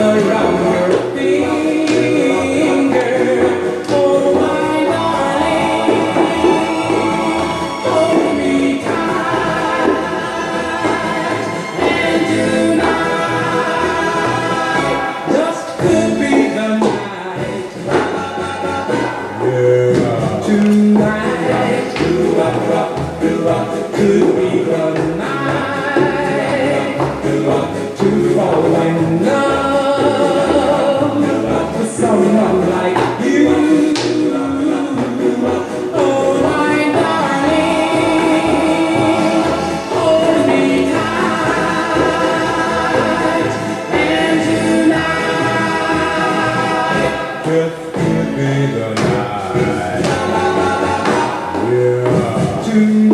around Just give me the night. Yeah.